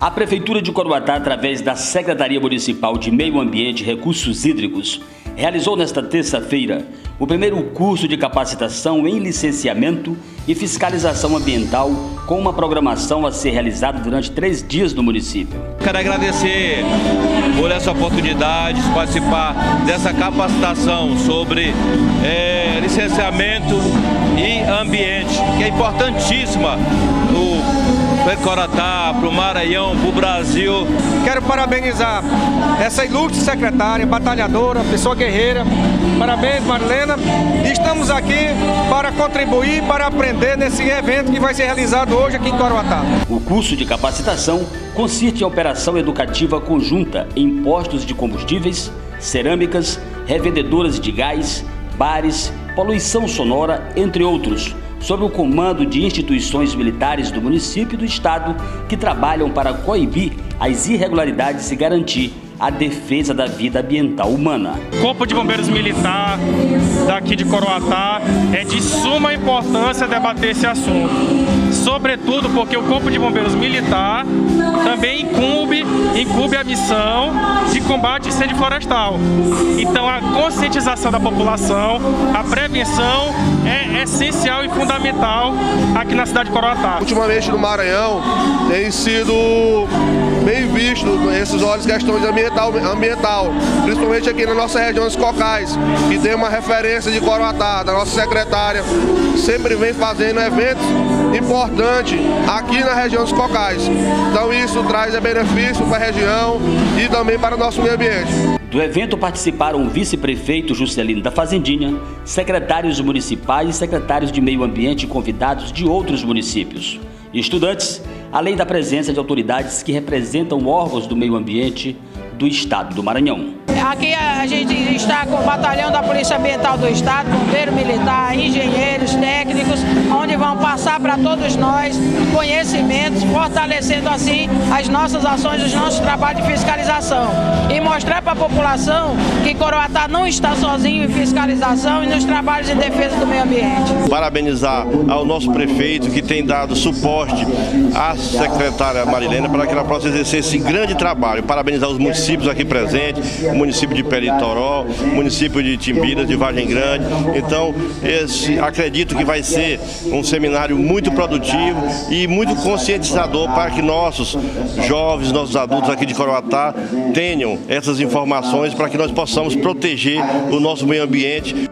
A Prefeitura de Coroatá, através da Secretaria Municipal de Meio Ambiente e Recursos Hídricos, realizou nesta terça-feira o primeiro curso de capacitação em licenciamento e fiscalização ambiental com uma programação a ser realizada durante três dias no município. Quero agradecer por essa oportunidade de participar dessa capacitação sobre é, licenciamento e ambiente, que é importantíssima para Coratá, para o Maranhão, para o Brasil. Quero parabenizar essa ilustre secretária, batalhadora, pessoa guerreira. Parabéns, Marilena. Estamos aqui para contribuir, para aprender nesse evento que vai ser realizado hoje aqui em Coroatá. O curso de capacitação consiste em operação educativa conjunta em postos de combustíveis, cerâmicas, revendedoras de gás, bares, poluição sonora, entre outros sob o comando de instituições militares do município e do estado que trabalham para coibir as irregularidades e garantir a defesa da vida ambiental humana. Corpo de Bombeiros Militar daqui de Coroatá é de suma importância debater esse assunto, sobretudo porque o Corpo de Bombeiros Militar também incumbe a missão de combate a incêndio florestal. Então a conscientização da população, a prevenção é essencial e fundamental aqui na cidade de Coroatá. Ultimamente no Maranhão tem sido bem visto esses olhos questões ambiental, ambiental, principalmente aqui na nossa região dos Cocais, que tem uma referência de Coroatá, da nossa secretária, sempre vem fazendo eventos importantes aqui na região dos Cocais. Então isso traz benefício para a região e também para o nosso meio ambiente. Do evento participaram o vice-prefeito Juscelino da Fazendinha, secretários municipais e secretários de meio ambiente convidados de outros municípios. Estudantes, além da presença de autoridades que representam órgãos do meio ambiente do estado do Maranhão. Aqui a gente está com o batalhão da Polícia Ambiental do Estado, bombeiro militar, engenheiros, técnicos, onde vão passar para todos nós conhecimentos, fortalecendo assim as nossas ações, os nossos trabalhos de fiscalização. E mostrar para a população que Coroatá não está sozinho em fiscalização e nos trabalhos em defesa do meio ambiente. Parabenizar ao nosso prefeito que tem dado suporte à secretária Marilena para que ela possa exercer esse grande trabalho. Parabenizar os municípios aqui presentes, o município de Peritoró, município de Timbiras, de Vargem Grande. Então, esse, acredito que vai ser um seminário muito produtivo e muito conscientizador para que nossos jovens, nossos adultos aqui de Coroatá tenham essas informações para que nós possamos proteger o nosso meio ambiente.